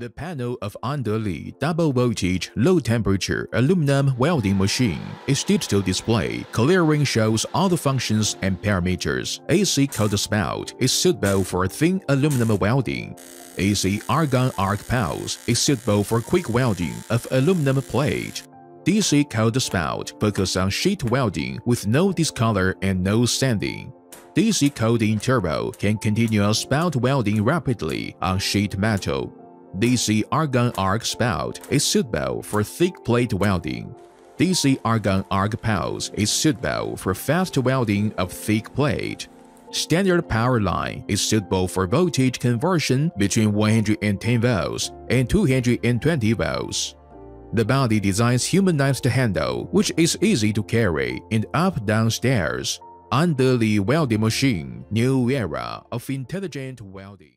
The panel of ANDELI double voltage, low temperature aluminum welding machine is digital display, clearing shows all the functions and parameters. AC cold spout is suitable for thin aluminum welding. AC argon arc pulse is suitable for quick welding of aluminum plate. DC cold spout focuses on sheet welding with no discolor and no sanding. DC coating turbo can continue spout welding rapidly on sheet metal. DC argon arc spout is suitable for thick plate welding. DC argon arc pulse is suitable for fast welding of thick plate. Standard power line is suitable for voltage conversion between 110 volts and 220 volts. The body designs humanized handle, which is easy to carry and up down stairs. Under the welding machine, new era of intelligent welding.